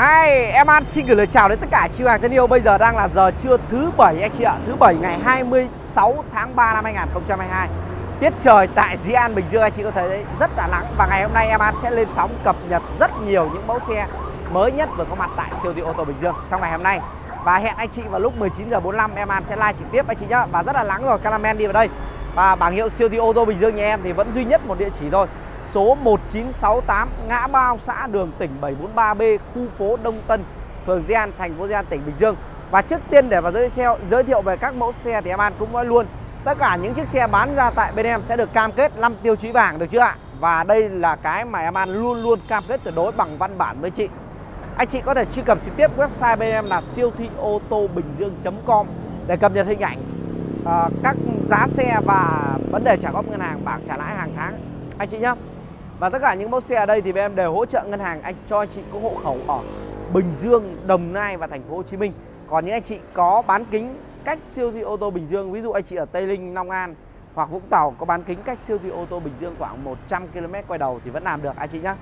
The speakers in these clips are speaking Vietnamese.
Hi, em An xin gửi lời chào đến tất cả chị hàng thân yêu. Bây giờ đang là giờ trưa thứ bảy anh chị ạ. Thứ bảy ngày 26 tháng 3 năm 2022 Tiết trời tại Dĩ An Bình Dương anh chị có thấy đấy? Rất là nắng. Và ngày hôm nay em An sẽ lên sóng cập nhật rất nhiều những mẫu xe mới nhất vừa có mặt tại siêu thị ô tô Bình Dương trong ngày hôm nay. Và hẹn anh chị vào lúc 19 giờ 45 em An sẽ live trực tiếp anh chị nhá. Và rất là nắng rồi, Calamen đi vào đây. Và bảng hiệu siêu thị ô tô Bình Dương nhà em thì vẫn duy nhất một địa chỉ thôi số 1968 ngã ba xã đường tỉnh 743B khu phố Đông Tân, phường Di An, thành phố Di An, tỉnh Bình Dương. Và trước tiên để vào giới thiệu giới thiệu về các mẫu xe thì em An cũng nói luôn, tất cả những chiếc xe bán ra tại bên em sẽ được cam kết 5 tiêu chí vàng, được chưa ạ? Và đây là cái mà em An luôn luôn cam kết tuyệt đối bằng văn bản với chị. Anh chị có thể truy cập trực tiếp website bên em là siêu thị ô tô bình dương.com để cập nhật hình ảnh à, các giá xe và vấn đề trả góp ngân hàng, bảng trả lãi hàng tháng. Anh chị nhé và tất cả những mẫu xe ở đây thì bên em đều hỗ trợ ngân hàng anh cho anh chị có hộ khẩu ở Bình Dương, Đồng Nai và thành phố Hồ Chí Minh. Còn những anh chị có bán kính cách siêu thị ô tô Bình Dương, ví dụ anh chị ở Tây Linh, Long An hoặc Vũng Tàu có bán kính cách siêu thị ô tô Bình Dương khoảng 100 km quay đầu thì vẫn làm được anh chị nhé.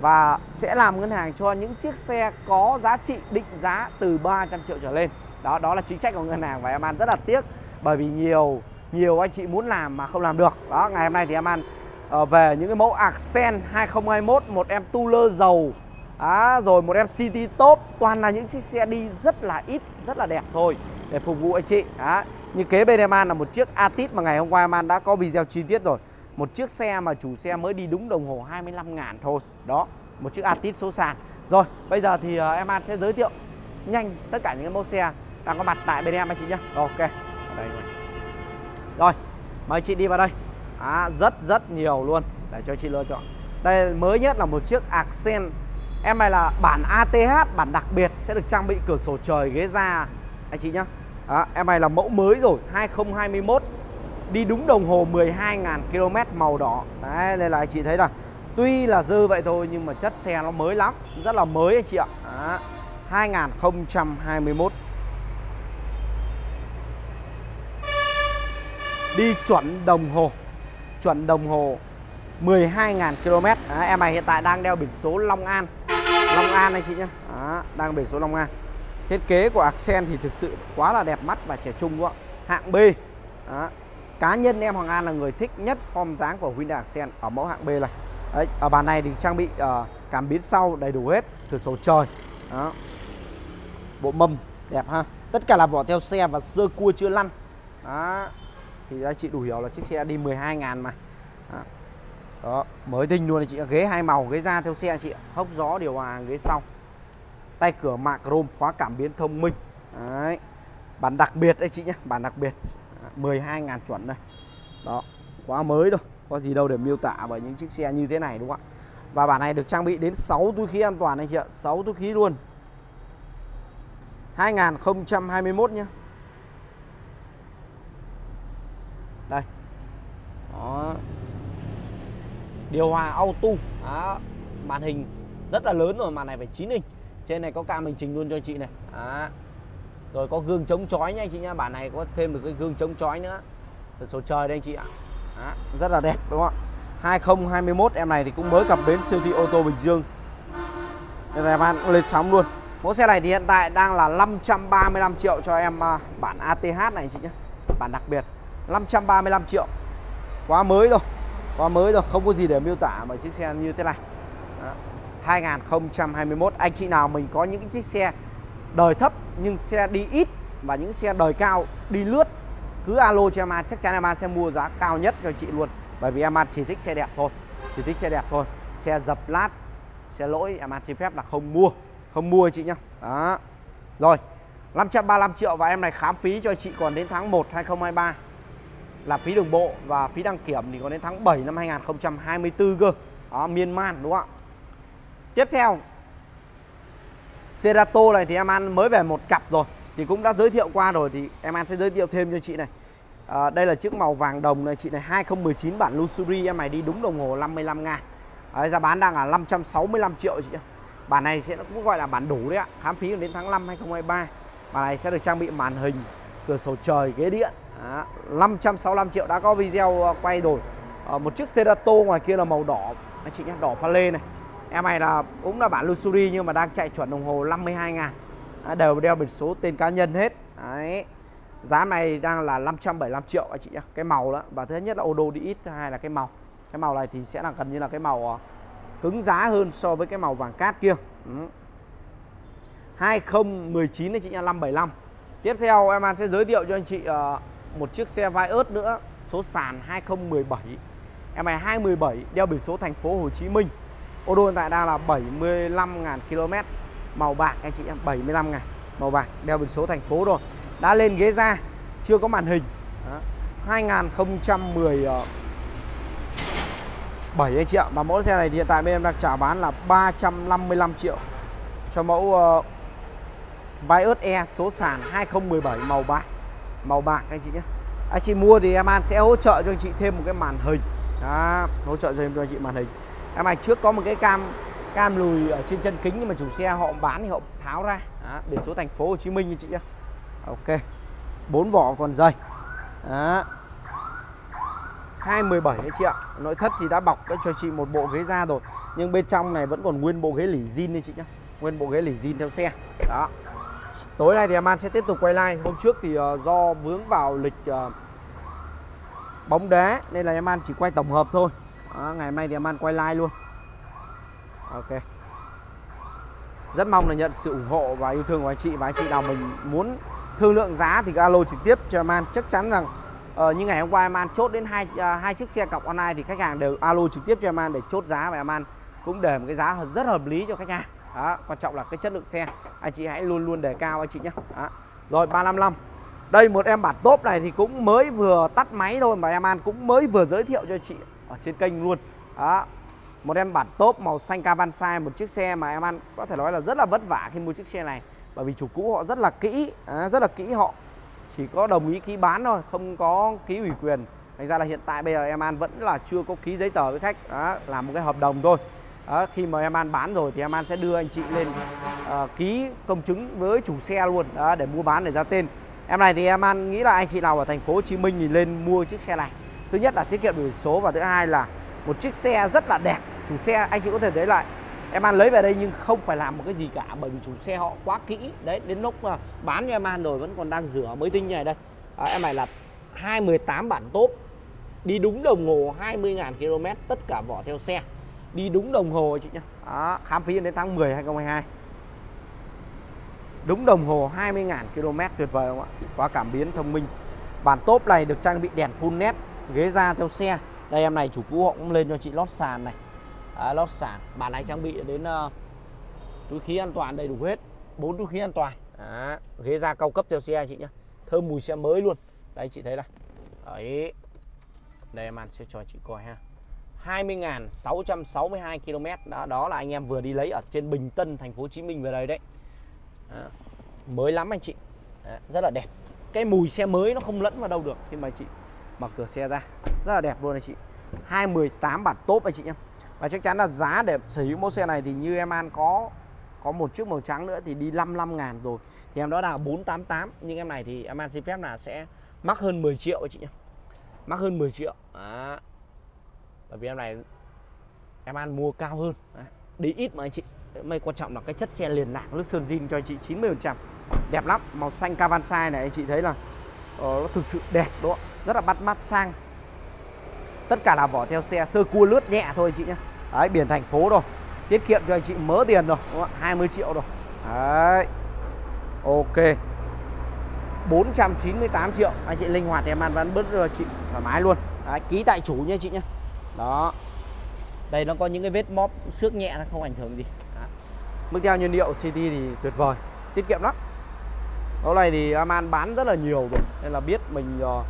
Và sẽ làm ngân hàng cho những chiếc xe có giá trị định giá từ 300 triệu trở lên. Đó đó là chính sách của ngân hàng và em An rất là tiếc bởi vì nhiều nhiều anh chị muốn làm mà không làm được. Đó, ngày hôm nay thì em An Ờ, về những cái mẫu Accent 2021 một em Tuler dầu. À, rồi một em City Top. Toàn là những chiếc xe đi rất là ít rất là đẹp thôi để phục vụ anh chị. À, như kế bên em An là một chiếc Atit mà ngày hôm qua em An đã có video chi tiết rồi. Một chiếc xe mà chủ xe mới đi đúng đồng hồ 25 ngàn thôi. Đó một chiếc Atit số sàn. Rồi bây giờ thì ờ, em An sẽ giới thiệu nhanh tất cả những mẫu xe đang có mặt tại bên em anh chị nhé ok đây rồi mời chị đi vào đây à, rất rất nhiều luôn. Để cho chị lựa chọn. Đây mới nhất là một chiếc Accent. Em này là bản ATH bản đặc biệt sẽ được trang bị cửa sổ trời ghế da. Anh chị nhá. À, em này là mẫu mới rồi 2021 đi đúng đồng hồ 12.000 km màu đỏ. Đấy nên là anh chị thấy là tuy là dư vậy thôi nhưng mà chất xe nó mới lắm. Rất là mới anh chị ạ. À, 2021 đi chuẩn đồng hồ chuẩn đồng hồ 12.000 km Đó, Em này hiện tại đang đeo biển số Long An. Long An anh chị nhé. Đó, Đang biển số Long An. Thiết kế của Accent thì thực sự quá là đẹp mắt và trẻ trung luôn Hạng B. Đó. Cá nhân em Hoàng An là người thích nhất form dáng của Hyundai Accent ở mẫu hạng B này. Đấy, Ở bàn này thì trang bị uh, cảm biến sau đầy đủ hết Cửa sổ trời. Đó. Bộ mâm đẹp ha. Tất cả là vỏ theo xe và sơ cua chưa lăn. Đó thì anh chị đủ hiểu là chiếc xe đi 12 ngàn mà. Đó. đó, mới tinh luôn anh chị ghế hai màu, ghế da theo xe anh chị hốc gió, điều hòa, ghế sau. Tay cửa mạc chrome, khóa cảm biến thông minh. Đấy. Bản đặc biệt đây chị nhé bản đặc biệt. 12 ngàn chuẩn đây. Đó, quá mới đâu. Có gì đâu để miêu tả bởi những chiếc xe như thế này đúng không ạ? Và bản này được trang bị đến 6 túi khí an toàn anh chị ạ. 6 túi khí luôn. 2021 nhé đây đó điều hòa auto. Đó. màn hình rất là lớn rồi, màn này phải 9 inch. Trên này có cam hành trình luôn cho chị này. Đó. rồi có gương chống chói nha anh chị nha bản này có thêm được cái gương chống chói nữa. Rồi sổ trời đây anh chị ạ. Đó. rất là đẹp, đúng không ạ? 2021 em này thì cũng mới cập bến siêu thị ô tô Bình Dương. Nên là bạn lên sóng luôn. Mẫu xe này thì hiện tại đang là 535 triệu cho em à, bản ATH này anh chị nhé bản đặc biệt 535 triệu. Quá mới rồi quá mới rồi, không có gì để miêu tả mà chiếc xe như thế này. Đó. 2021 anh chị nào mình có những chiếc xe đời thấp nhưng xe đi ít và những xe đời cao đi lướt, cứ alo cho em An, chắc chắn em An sẽ mua giá cao nhất cho chị luôn. Bởi vì em An chỉ thích xe đẹp thôi, chỉ thích xe đẹp thôi. Xe dập lát, xe lỗi, em An xin phép là không mua không mua chị nhá. Đó. Rồi 535 triệu và em này khám phí cho chị còn đến tháng 1 2023 là phí đường bộ và phí đăng kiểm thì có đến tháng 7 năm 2024 cơ. Đó miên man đúng không ạ? Tiếp theo Cerato này thì em An mới về một cặp rồi thì cũng đã giới thiệu qua rồi thì em An sẽ giới thiệu thêm cho chị này. À, đây là chiếc màu vàng đồng này chị này 2019 bản Luxury em này đi đúng đồng hồ 55 ngàn. À, giá bán đang là 565 triệu chị bản này sẽ cũng gọi là bản đủ đấy ạ khám phí đến tháng 5 2023 bản này sẽ được trang bị màn hình cửa sổ trời ghế điện đó, 565 triệu đã có video ờ, quay rồi à, ờ, một chiếc Cerato ngoài kia là màu đỏ. Anh chị nhé đỏ pha lê này. Em này là cũng là bản Luxury nhưng mà đang chạy chuẩn đồng hồ 52 ngàn. À, Đều đeo biển số tên cá nhân hết. Đấy. Giá này đang là 575 triệu anh chị nhé Cái màu đó Và thứ nhất là ô đô đi ít Thứ hai là cái màu. Cái màu này thì sẽ là gần như là cái màu ờ, cứng giá hơn so với cái màu vàng cát kia. Ừ. 2019 anh chị nhé 575 Tiếp theo em An sẽ giới thiệu cho anh chị uh, một chiếc xe vai ớt nữa Số sàn 2017 Em này 217 đeo biển số thành phố Hồ Chí Minh. Ô tô hiện tại đang là 75.000 km Màu bạc anh chị em 75 ngàn Màu bạc đeo biển số thành phố rồi. Đã lên ghế ra Chưa có màn hình. Đó. 2010 7 anh chị ạ. Và mẫu xe này thì hiện tại bên em đang trả bán là 355 triệu. Cho mẫu uh, Vios E số sàn 2017 màu bạc. Màu bạc anh chị nhé. Anh chị mua thì em An sẽ hỗ trợ cho anh chị thêm một cái màn hình. Đó, hỗ trợ thêm cho anh chị màn hình. Em ảnh trước có một cái cam cam lùi ở trên chân kính nhưng mà chủ xe họ bán thì họ tháo ra. Đó, biển số thành phố Hồ Chí Minh như chị nhé. Ok bốn vỏ còn dày. Đó. 217 đấy chị ạ. Nội thất thì đã bọc đã cho chị một bộ ghế da rồi Nhưng bên trong này vẫn còn nguyên bộ ghế lỉ zin đấy chị nhá Nguyên bộ ghế lỉ zin theo xe. Đó. Tối nay thì Aman sẽ tiếp tục quay live. Hôm trước thì ờ, do vướng vào lịch ờ, bóng đá Nên là Aman chỉ quay tổng hợp thôi Đó, Ngày mai thì Aman quay live luôn Ok Rất mong là nhận sự ủng hộ và yêu thương của anh chị Và anh chị nào mình muốn thương lượng giá thì alo trực tiếp cho Aman Chắc chắn rằng Ờ, như ngày hôm qua Aman chốt đến hai uh, hai chiếc xe cọc online thì khách hàng đều alo trực tiếp cho Aman để chốt giá và Aman cũng để một cái giá rất hợp lý cho khách hàng. Đó, quan trọng là cái chất lượng xe. Anh chị hãy luôn luôn đề cao anh chị nhé. Đó. Rồi 355. Đây một em bản top này thì cũng mới vừa tắt máy thôi mà em an cũng mới vừa giới thiệu cho chị ở trên kênh luôn. Đó. Một em bản top màu xanh Cavansai, một chiếc xe mà em an có thể nói là rất là vất vả khi mua chiếc xe này bởi vì chủ cũ họ rất là kỹ, à, rất là kỹ họ chỉ có đồng ý ký bán thôi không có ký ủy quyền thành ra là hiện tại bây giờ em an vẫn là chưa có ký giấy tờ với khách đó làm một cái hợp đồng thôi đó, khi mà em an bán rồi thì em an sẽ đưa anh chị lên uh, ký công chứng với chủ xe luôn đó, để mua bán để ra tên. Em này thì em an nghĩ là anh chị nào ở thành phố Hồ Chí Minh thì lên mua chiếc xe này. Thứ nhất là tiết kiệm biển số và thứ hai là một chiếc xe rất là đẹp chủ xe anh chị có thể thấy lại. Em an lấy về đây nhưng không phải làm một cái gì cả bởi vì chủ xe họ quá kỹ. Đấy đến lúc mà bán cho em an rồi vẫn còn đang rửa mới tinh như này đây. À, em này là 218 bản tốt đi đúng đồng hồ 20.000 km tất cả vỏ theo xe đi đúng đồng hồ chị nhá. Đó, khám phí đến tháng 10 2022 đúng đồng hồ 20.000 km tuyệt vời không ạ? Quá cảm biến thông minh. Bản top này được trang bị đèn full nét ghế da theo xe. Đây em này chủ cũ họ cũng lên cho chị lót sàn này. À, lót sàn. Bản này trang bị đến uh, túi khí an toàn đầy đủ hết. Bốn túi khí an toàn. À, ghế da cao cấp theo xe chị nhé thơm mùi xe mới luôn. Đây chị thấy này đấy. Đây em ăn sẽ cho chị coi ha. 20.662 km. Đó đó là anh em vừa đi lấy ở trên Bình Tân thành phố Hồ Chí Minh về đây đấy. À, mới lắm anh chị. À, rất là đẹp. Cái mùi xe mới nó không lẫn vào đâu được khi mà chị mở cửa xe ra. Rất là đẹp luôn anh chị. 218 bản top anh chị nhé và chắc chắn là giá để sở hữu mẫu xe này thì như em An có có một chiếc màu trắng nữa thì đi 55 ngàn rồi. Thì em đó là 488 nhưng em này thì em An xin phép là sẽ mắc hơn 10 triệu anh chị nhé mắc hơn 10 triệu. Đó bởi vì em này em An mua cao hơn. Đấy. đi ít mà anh chị. Mày quan trọng là cái chất xe liền lạc nước sơn zin cho anh chị 90 phần trăm. Đẹp lắm màu xanh Cavansai này anh chị thấy là uh, nó thực sự đẹp đó rất là bắt mắt sang. Tất cả là vỏ theo xe sơ cua lướt nhẹ thôi chị nhé đấy biển thành phố rồi. Tiết kiệm cho anh chị mớ tiền rồi đúng không? 20 triệu rồi. Đấy. Ok. 498 triệu. Anh chị linh hoạt em ăn vẫn bớt cho chị thoải mái luôn. Đấy, ký tại chủ nha chị nhé đó. Đây nó có những cái vết móp xước nhẹ nó không ảnh hưởng gì. Đó. mức theo nhiên liệu CT thì tuyệt vời tiết kiệm lắm. Hôm này thì Aman bán rất là nhiều rồi nên là biết mình uh,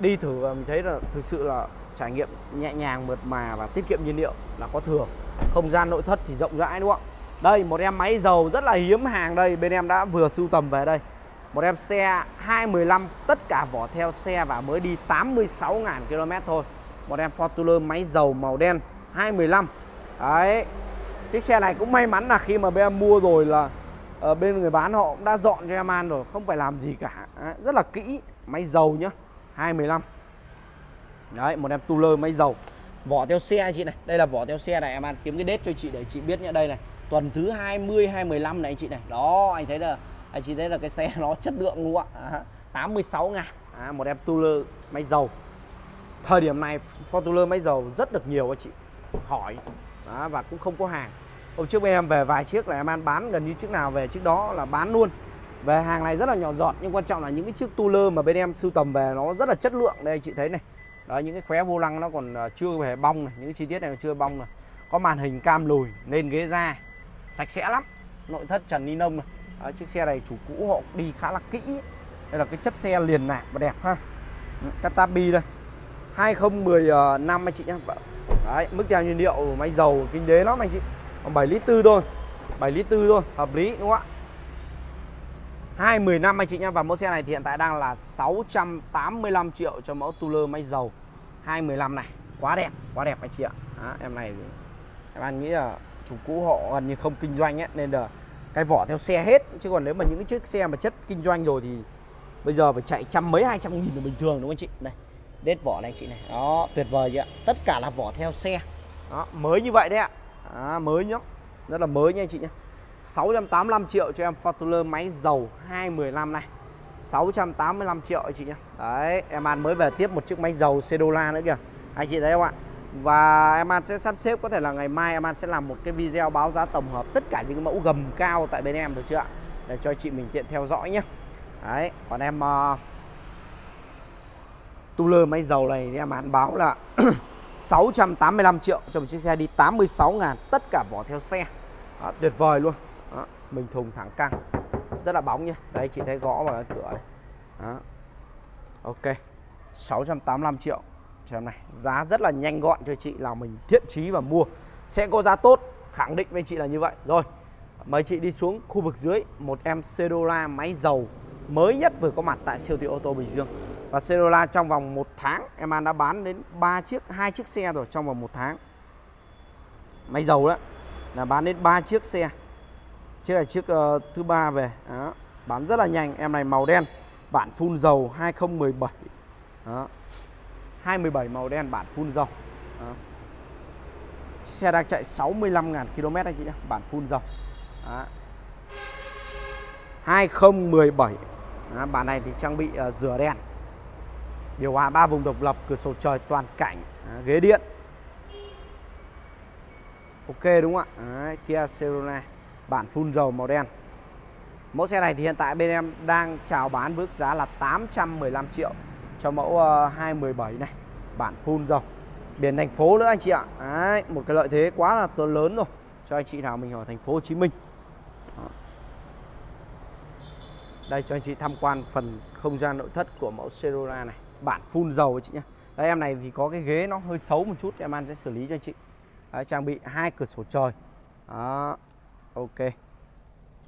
đi thử và mình thấy là thực sự là trải nghiệm nhẹ nhàng mượt mà và tiết kiệm nhiên liệu là có thừa. Không gian nội thất thì rộng rãi đúng không? Đây một em máy dầu rất là hiếm hàng đây. Bên em đã vừa sưu tầm về đây. Một em xe 215 tất cả vỏ theo xe và mới đi 86.000 km thôi một em Fortuner máy dầu màu đen 215 đấy chiếc xe này cũng may mắn là khi mà bên em mua rồi là ở bên người bán họ cũng đã dọn cho em ăn rồi không phải làm gì cả. Đấy, rất là kỹ máy dầu nhá 215 Đấy một em Tuler máy dầu. Vỏ theo xe anh chị này đây là vỏ theo xe này em ăn kiếm cái đết cho chị để chị biết nhá đây này tuần thứ 20 15 này anh chị này. Đó anh thấy là anh chị thấy là cái xe nó chất lượng luôn ạ à, 86 ngàn. À, một em Tuler máy dầu thời điểm này Fortuner máy dầu rất được nhiều anh chị hỏi đó, và cũng không có hàng. Hôm trước bên em về vài chiếc là em ăn bán gần như chiếc nào về chiếc đó là bán luôn. Về hàng này rất là nhỏ giọt nhưng quan trọng là những cái chiếc Tuller mà bên em sưu tầm về nó rất là chất lượng đây anh chị thấy này. Đó những cái khóe vô lăng nó còn à, chưa hề bong này những cái chi tiết này chưa bong này. Có màn hình cam lùi nên ghế da sạch sẽ lắm. Nội thất trần ni nông này. Đó, chiếc xe này chủ cũ họ đi khá là kỹ. Đây là cái chất xe liền nạc và đẹp ha. Katabi đây. 2015 ờ, anh chị nhé vâng. Đấy, mức theo nhiên liệu máy dầu kinh tế lắm anh chị. Còn 7 lít tư thôi. 7 lít tư thôi hợp lý đúng không ạ? 215 anh chị nhé và mẫu xe này thì hiện tại đang là 685 triệu cho mẫu Tuler máy dầu. 215 này quá đẹp quá đẹp anh chị ạ. Đó, em này em anh nghĩ là chủ cũ họ gần như không kinh doanh ấy, nên là cái vỏ theo xe hết. Chứ còn nếu mà những cái chiếc xe mà chất kinh doanh rồi thì bây giờ phải chạy trăm mấy hai trăm nghìn là bình thường đúng không anh chị? Đây đết vỏ này anh chị này. Đó tuyệt vời chưa, ạ? Tất cả là vỏ theo xe. Đó mới như vậy đấy ạ. À, mới nhá. Rất là mới nha anh chị nhé 685 triệu cho em Fortuner máy dầu 215 này. 685 triệu anh chị nhé Đấy em An mới về tiếp một chiếc máy dầu Cedola nữa kìa. Anh chị thấy không ạ? Và em An sẽ sắp xếp có thể là ngày mai em An sẽ làm một cái video báo giá tổng hợp Tất cả những mẫu gầm cao tại bên em được chưa ạ? Để cho chị mình tiện theo dõi nhé Đấy còn em uh, Tu máy dầu này thì em bán báo là 685 triệu cho một chiếc xe đi 86 ngàn Tất cả vỏ theo xe. Đó, Tuyệt vời luôn. Đó, mình thùng thẳng căng. Rất là bóng nhé đây chị thấy gõ vào cái cửa này. Đó. ok 685 triệu. Cho em này giá rất là nhanh gọn cho chị là mình thiện chí và mua. Sẽ có giá tốt khẳng định với chị là như vậy. Rồi mời chị đi xuống khu vực dưới một em Cedora máy dầu mới nhất vừa có mặt tại siêu thị ô tô Bình Dương và Cedola trong vòng một tháng em An đã bán đến ba chiếc hai chiếc xe rồi trong vòng một tháng máy dầu đó là bán đến ba chiếc xe chiếc này chiếc uh, thứ ba về đó. bán rất là nhanh em này màu đen bản phun dầu 2017 đó 217 màu đen bản phun dầu đó. xe đang chạy 65.000 km anh chị nhé bản phun dầu đó. 2017 đó. bản này thì trang bị uh, rửa đèn điều hòa ba vùng độc lập cửa sổ trời toàn cảnh. À, ghế điện. Ok đúng không ạ? Đấy, Kia Serena bản phun dầu màu đen. Mẫu xe này thì hiện tại bên em đang chào bán với giá là 815 triệu cho mẫu ờ, uh, 217 này. Bản phun dầu. Biển thành phố nữa anh chị ạ. Đấy, một cái lợi thế quá là to lớn rồi. Cho anh chị nào mình ở thành phố Hồ Chí Minh. Đây cho anh chị tham quan phần không gian nội thất của mẫu Corolla này bản phun dầu chị nhé đây em này thì có cái ghế nó hơi xấu một chút em ăn sẽ xử lý cho anh chị. Đấy, trang bị hai cửa sổ trời. Đó. Ok.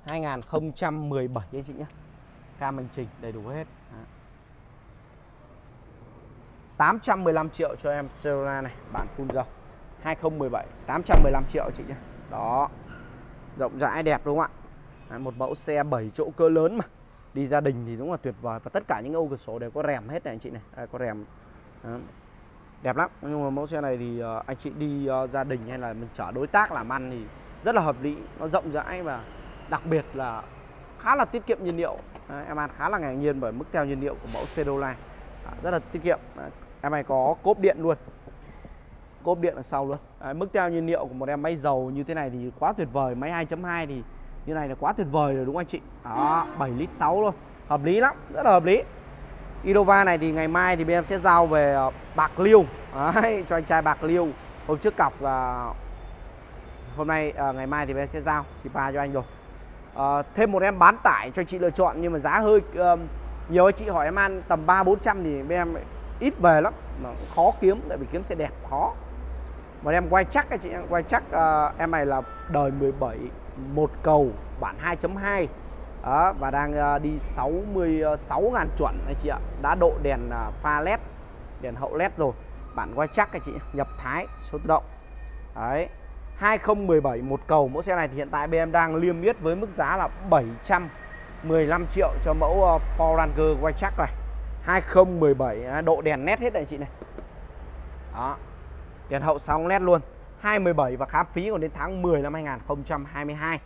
2017 anh chị nhé Cam hành trình đầy đủ hết. Đó. 815 triệu cho em Corolla này Bản full dầu. 2017 815 triệu chị nhé Đó Rộng rãi đẹp đúng không ạ? Một mẫu xe 7 chỗ cơ lớn mà. Đi gia đình thì đúng là tuyệt vời. Và tất cả những ô cửa sổ đều có rèm hết này anh chị này. À, Có rèm. Đó. Đẹp lắm. Nhưng mà mẫu xe này thì uh, anh chị đi uh, gia đình hay là mình chở đối tác làm ăn thì rất là hợp lý. Nó rộng rãi và đặc biệt là khá là tiết kiệm nhiên liệu. À, em ăn khá là ngạc nhiên bởi mức theo nhiên liệu của mẫu xe đô à, rất là tiết kiệm. À, em này có cốp điện luôn. Cốp điện ở sau luôn. À, mức theo nhiên liệu của một em máy dầu như thế này thì quá tuyệt vời. Máy 2.2 thì như này là quá tuyệt vời rồi đúng không anh chị? Đó 7 lít 6 luôn. Hợp lý lắm rất là hợp lý. Innova này thì ngày mai thì bên em sẽ giao về ờ, Bạc Liêu. Đấy, cho anh trai Bạc Liêu. Hôm trước cọc và ờ, hôm nay à, ngày mai thì bên sẽ giao Sipa cho anh rồi. À, thêm một em bán tải cho chị lựa chọn nhưng mà giá hơi um, nhiều anh chị hỏi em ăn tầm ba bốn trăm thì bên em ít về lắm mà khó kiếm tại vì kiếm xe đẹp khó. Một em quay chắc anh chị quay chắc uh, em này là đời 17 một cầu bản 2.2 đó, và đang ờ, đi 66 ngàn chuẩn anh chị ạ. Đã độ đèn à, pha led đèn hậu led rồi. Bản quay chắc anh chị nhập thái số tự động. Đấy 2017 một cầu mẫu xe này thì hiện tại BM đang liêm yết với mức giá là 715 triệu cho mẫu uh, Ford Ranger quay chắc này. 2017 à, độ đèn nét hết này chị này. Đó đèn hậu xong led luôn. 217 và khám phí còn đến tháng 10 năm 2022 à,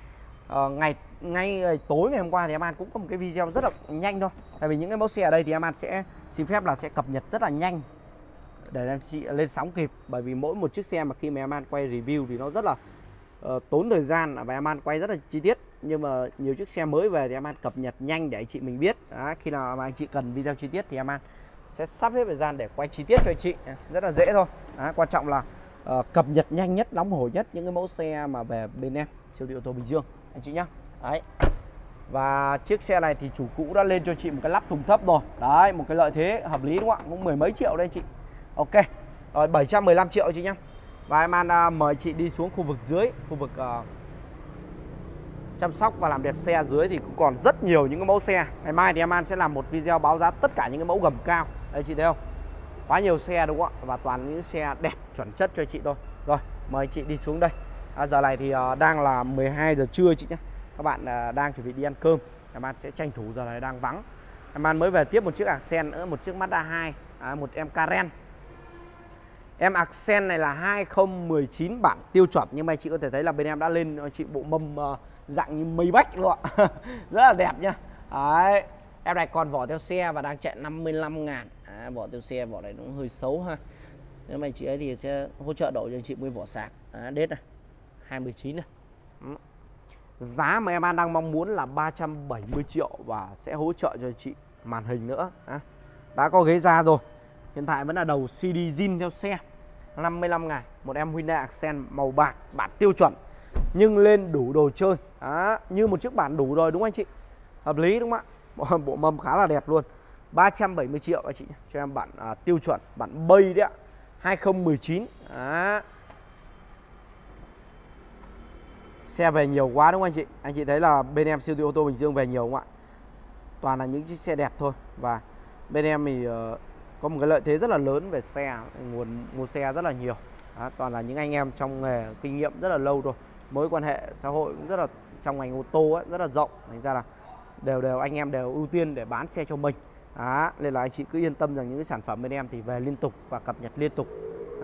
ờ, ngày ngay ờ, tối ngày hôm qua thì em An cũng có một cái video rất là nhanh thôi. Tại vì những cái mẫu xe ở đây thì em An sẽ xin phép là sẽ cập nhật rất là nhanh để em chị lên sóng kịp. Bởi vì mỗi một chiếc xe mà khi mà em An quay review thì nó rất là uh, tốn thời gian và em An quay rất là chi tiết. Nhưng mà nhiều chiếc xe mới về thì em An cập nhật nhanh để anh chị mình biết. Đó, khi nào mà anh chị cần video chi tiết thì em An sẽ sắp hết thời gian để quay chi tiết cho anh chị. Rất là dễ thôi. Đó, quan trọng là uh, cập nhật nhanh nhất nóng hổi nhất những cái mẫu xe mà về bên em siêu thị ô tô Bình Dương anh chị nhá. Đấy. Và chiếc xe này thì chủ cũ đã lên cho chị một cái lắp thùng thấp rồi. Đấy một cái lợi thế hợp lý đúng không ạ? Cũng mười mấy triệu đây chị. Ok. Rồi 715 triệu chị nhá. Và em An uh, mời chị đi xuống khu vực dưới khu vực uh, chăm sóc và làm đẹp xe dưới thì cũng còn rất nhiều những cái mẫu xe. Ngày mai thì em An sẽ làm một video báo giá tất cả những cái mẫu gầm cao. Đây chị thấy không? Quá nhiều xe đúng không ạ? Và toàn những xe đẹp chuẩn chất cho chị thôi. Rồi mời chị đi xuống đây. À, giờ này thì uh, đang là 12 giờ trưa chị nhé. Các bạn uh, đang chuẩn bị đi ăn cơm. Em An sẽ tranh thủ giờ này đang vắng. Em An mới về tiếp một chiếc Accent nữa một chiếc Mazda 2 à, một em Karen. Em Accent này là 2019 bản tiêu chuẩn nhưng mà chị có thể thấy là bên em đã lên chị bộ mâm uh, dạng như mây bách luôn ạ. Rất là đẹp nhá. Đấy. Em này còn vỏ theo xe và đang chạy 55 ngàn à, Vỏ tiêu xe vỏ này nó hơi xấu ha. Nếu mà chị ấy thì sẽ hỗ trợ đổi cho chị nguyên vỏ sạc. À, Đết này 29 này. Ừ. Giá mà em An đang mong muốn là 370 triệu Và sẽ hỗ trợ cho chị màn hình nữa. À. Đã có ghế da rồi. Hiện tại vẫn là đầu CD zin theo xe. 55 ngày Một em Hyundai Accent màu bạc bản tiêu chuẩn Nhưng lên đủ đồ chơi. À, Như một chiếc bản đủ rồi đúng không anh chị? Hợp lý đúng không ạ? Bộ mâm khá là đẹp luôn. 370 triệu anh chị Cho em bản à, tiêu chuẩn Bản bay đấy ạ 2019 à. Xe về nhiều quá đúng không anh chị? Anh chị thấy là bên em siêu thị ô tô Bình Dương về nhiều không ạ? Toàn là những chiếc xe đẹp thôi Và bên em thì uh, có một cái lợi thế rất là lớn về xe nguồn mua xe rất là nhiều. À, toàn là những anh em trong nghề kinh nghiệm rất là lâu rồi mối quan hệ xã hội cũng rất là trong ngành ô tô ấy, rất là rộng. Thành ra là đều đều anh em đều ưu tiên để bán xe cho mình đó, nên là anh chị cứ yên tâm rằng những cái sản phẩm bên em thì về liên tục và cập nhật liên tục.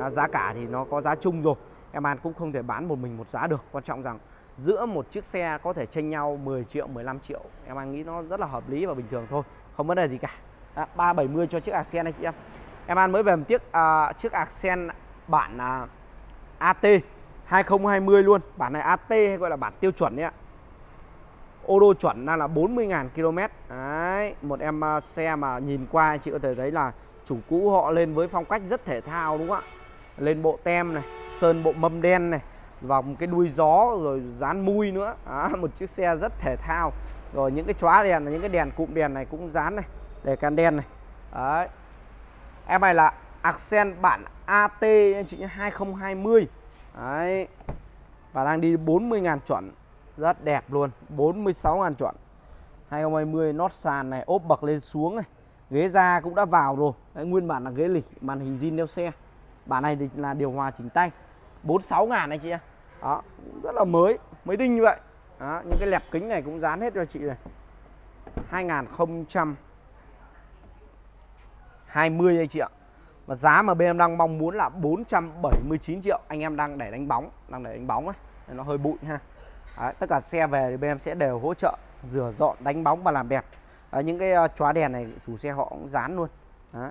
À, giá cả thì nó có giá chung rồi. Em An cũng không thể bán một mình một giá được. Quan trọng rằng giữa một chiếc xe có thể tranh nhau 10 triệu 15 triệu em An nghĩ nó rất là hợp lý và bình thường thôi không vấn đề gì cả. À, 370 cho chiếc Accent anh chị em. Em An mới về một chiếc à, chiếc Accent bản à, AT 2020 luôn. Bản này AT hay gọi là bản tiêu chuẩn đấy ạ ô đô chuẩn đang là 40.000 km. Đấy một em à, xe mà nhìn qua chị có thể thấy là chủ cũ họ lên với phong cách rất thể thao đúng không ạ? Lên bộ tem này sơn bộ mâm đen này vòng cái đuôi gió rồi dán mui nữa. À, một chiếc xe rất thể thao. Rồi những cái chóa đèn những cái đèn cụm đèn này cũng dán này để can đen này. Đấy. Em này là accent bản AT anh chị 2020 đấy. Và đang đi 40.000 chuẩn rất đẹp luôn 46.000 chuẩn 2020 nót sàn này ốp bậc lên xuống này. Ghế da cũng đã vào rồi. Đấy, nguyên bản là ghế lịch màn hình zin đeo xe. Bản này thì là điều hòa chỉnh tay. 46 ngàn anh chị ạ. Đó rất là mới mới tinh như vậy. Đó, những cái lẹp kính này cũng dán hết cho chị này. 2020 anh chị ạ. Và giá mà bên em đang mong muốn là 479 triệu. Anh em đang để đánh bóng đang để đánh bóng ấy nó hơi bụi ha. Đấy, tất cả xe về thì bên em sẽ đều hỗ trợ rửa dọn đánh bóng và làm đẹp. Đấy, những cái ờ, chóa đèn này chủ xe họ cũng dán luôn. Đấy.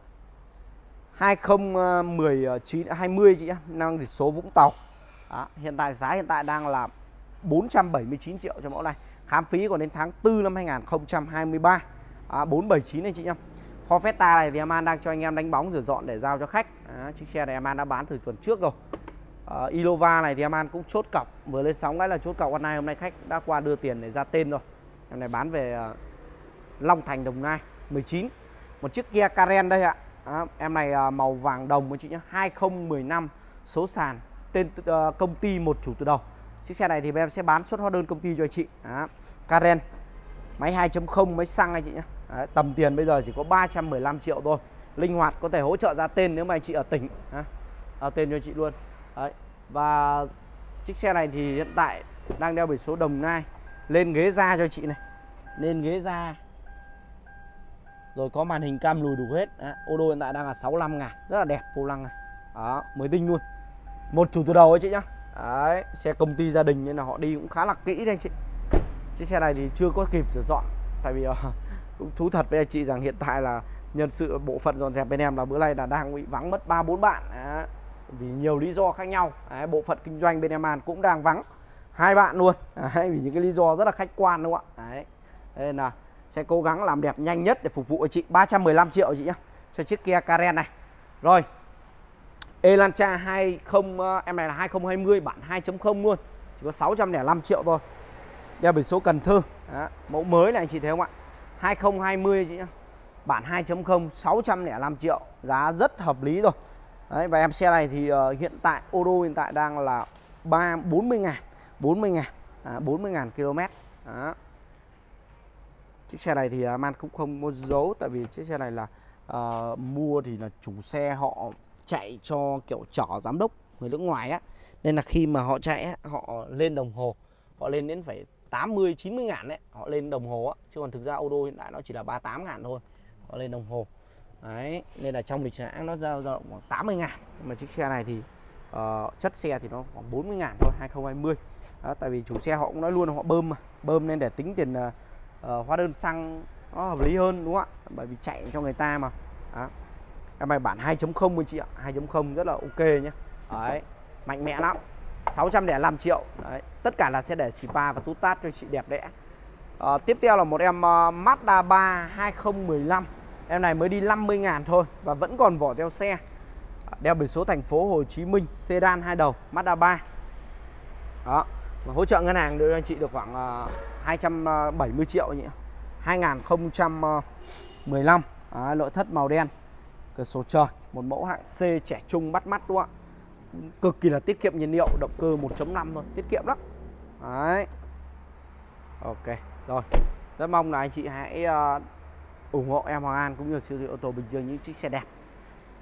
2019 20 ờ, ờ, chị nhá năng thì số Vũng Tàu. Đó, hiện tại giá hiện tại đang là 479 triệu cho mẫu này. Khám phí còn đến tháng 4 năm 2023 à, 479 này chị nhá. Ford Fiesta này thì em đang cho anh em đánh bóng rửa dọn để giao cho khách. À, chiếc xe này em đã bán từ tuần trước rồi uh, Ilova này thì em an cũng chốt cọc. Vừa lên sóng cái là chốt cọc. Hôm nay hôm nay khách đã qua đưa tiền để ra tên rồi. Em này bán về uh, Long Thành Đồng Nai 19 một chiếc Kia Karen đây ạ. À, em này uh, màu vàng đồng với chị nhé 2015 số sàn tên uh, công ty một chủ từ đầu. Chiếc xe này thì em sẽ bán xuất hóa đơn công ty cho anh chị. À, Karen. Máy 2.0 máy xăng anh chị nhé à, tầm tiền bây giờ chỉ có 315 triệu thôi. Linh hoạt có thể hỗ trợ ra tên nếu mà anh chị ở tỉnh. À, ở tên cho chị luôn. Đấy. và chiếc xe này thì hiện tại đang đeo biển số Đồng Nai. Lên ghế da cho chị này. Lên ghế da. Rồi có màn hình cam lùi đủ hết. Đấy. ô đô hiện tại đang là 65 ngàn rất là đẹp vô lăng này. Đó mới tinh luôn. Một chủ từ đầu ấy chị nhá. Đấy xe công ty gia đình nên là họ đi cũng khá là kỹ đấy anh chị. Chiếc xe này thì chưa có kịp sửa dọn. Tại vì uh, cũng thú thật với anh chị rằng hiện tại là nhân sự bộ phận dọn dẹp bên em là bữa nay là đang bị vắng mất ba bốn bạn. Đấy vì nhiều lý do khác nhau. Đấy, bộ phận kinh doanh bên em an cũng đang vắng. Hai bạn luôn. Đấy, vì những cái lý do rất là khách quan đúng không ạ? Đấy nên là sẽ cố gắng làm đẹp nhanh nhất để phục vụ chị. 315 triệu chị nhá cho chiếc Kia Karen này. Rồi Elantra 20 ờ, em này là 2020 bản 2.0 luôn. Chỉ có 605 triệu thôi. Đeo biển số Cần Thơ. Đó, mẫu mới này anh chị thấy không ạ? 2020 chị nhá bản 2.0 605 triệu. Giá rất hợp lý rồi. Đấy, và em xe này thì uh, hiện tại ô đô hiện tại đang là 3 40 ngàn 40 ngàn à, 40 ngàn km. Đó. chiếc xe này thì uh, man cũng không có dấu tại vì chiếc xe này là uh, mua thì là chủ xe họ chạy cho kiểu trỏ giám đốc người nước ngoài á. Nên là khi mà họ chạy á, họ lên đồng hồ họ lên đến phải 80 90 ngàn đấy họ lên đồng hồ á. Chứ còn thực ra ô đô hiện tại nó chỉ là 38 ngàn thôi họ lên đồng hồ đấy nên là trong lịch hãng nó giao động khoảng 80 ngàn. Mà chiếc xe này thì uh, chất xe thì nó khoảng 40 ngàn thôi 2020 đó, tại vì chủ xe họ cũng nói luôn là họ bơm mà. Bơm nên để tính tiền uh, uh, hóa đơn xăng nó hợp lý hơn đúng không ạ? Bởi vì chạy cho người ta mà. Đó. em này bản 2.0 anh chị ạ. 2.0 rất là ok nhé đấy mạnh mẽ lắm. 605 triệu. Đấy. tất cả là sẽ để spa và tút tát cho chị đẹp đẽ. À, tiếp theo là một em uh, Mazda 3 2015 em này mới đi 50 ngàn thôi và vẫn còn vỏ theo xe. Đeo biển số thành phố Hồ Chí Minh sedan hai đầu Mazda 3 đó và hỗ trợ ngân hàng đưa anh chị được khoảng à, 270 triệu nhỉ 2015 à, nội thất màu đen cửa sổ trời một mẫu hạng C trẻ trung bắt mắt đúng không ạ? Cực kỳ là tiết kiệm nhiên liệu động cơ 1.5 thôi tiết kiệm lắm. Đấy. Ok rồi. Rất mong là anh chị hãy uh, ủng hộ em Hoàng An cũng như siêu thị ô tô Bình Dương những chiếc xe đẹp.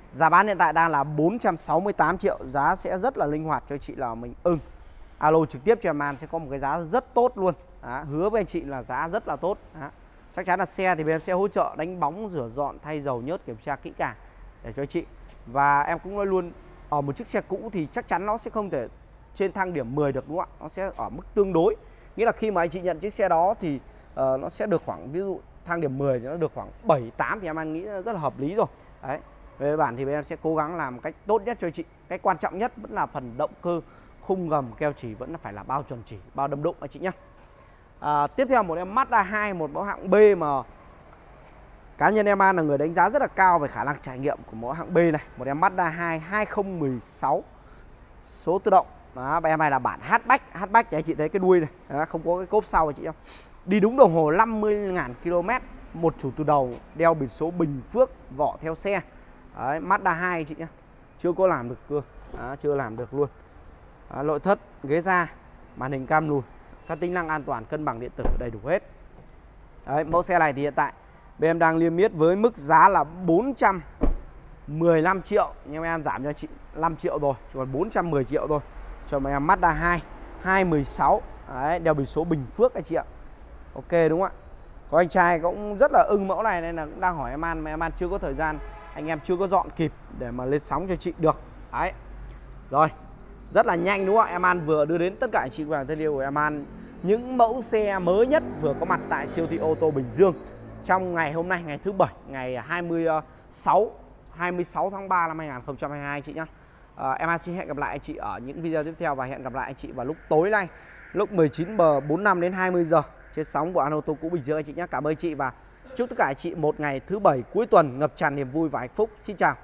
Giá bán hiện tại đang là 468 triệu giá sẽ rất là linh hoạt cho chị là mình ưng. Alo trực tiếp cho em An sẽ có một cái giá rất tốt luôn. Đó, hứa với anh chị là giá rất là tốt. Đó. chắc chắn là xe thì bên em sẽ hỗ trợ đánh bóng rửa dọn thay dầu nhớt kiểm tra kỹ càng để cho chị. Và em cũng nói luôn ở một chiếc xe cũ thì chắc chắn nó sẽ không thể trên thang điểm 10 được đúng không ạ? Nó sẽ ở mức tương đối. Nghĩa là khi mà anh chị nhận chiếc xe đó thì uh, nó sẽ được khoảng ví dụ thang điểm 10 thì nó được khoảng 7 8 thì em ăn nghĩ rất là hợp lý rồi. Đấy về bản thì bên em sẽ cố gắng làm cách tốt nhất cho chị. Cái quan trọng nhất vẫn là phần động cơ khung gầm keo chỉ vẫn là phải là bao chuẩn chỉ bao đâm đụng anh chị nhé à, tiếp theo một em Mazda 2 một mẫu hạng B mà cá nhân em An là người đánh giá rất là cao về khả năng trải nghiệm của mẫu hạng B này. Một em Mazda 2 2016 số tự động. Đó em này là bản hatchback hatchback thì anh chị thấy cái đuôi này đó, không có cái cốp sau anh chị không đi đúng đồng hồ 50.000 km một chủ từ đầu đeo biển số Bình Phước vỏ theo xe. Đấy, Mazda 2 chị nhé chưa có làm được cơ. À, chưa làm được luôn. À, nội thất ghế da màn hình cam lùi các tính năng an toàn cân bằng điện tử đầy đủ hết. Đấy, mẫu xe này thì hiện tại bên em đang liêm yết với mức giá là 415 triệu. Nhưng em giảm cho chị 5 triệu rồi chỉ còn 410 triệu thôi cho mấy em Mazda 2 216 Đấy, đeo biển số Bình Phước anh chị ạ. Ok đúng không ạ. Có anh trai cũng rất là ưng mẫu này nên là cũng đang hỏi em An mà em An chưa có thời gian anh em chưa có dọn kịp để mà lên sóng cho chị được. Đấy. Rồi rất là nhanh đúng không ạ? Em An vừa đưa đến tất cả anh chị và thân yêu của em An những mẫu xe mới nhất vừa có mặt tại siêu thị ô tô Bình Dương trong ngày hôm nay ngày thứ bảy ngày 26 26 tháng 3 năm 2022 chị nhé. À, ờ, em xin hẹn gặp lại anh chị ở những video tiếp theo và hẹn gặp lại anh chị vào lúc tối nay lúc 19 giờ 45 đến 20 giờ trên sóng của An ô tô cũ Bình Dương anh chị nhé. Cảm ơn chị và chúc tất cả chị một ngày thứ bảy cuối tuần ngập tràn niềm vui và hạnh phúc. Xin chào.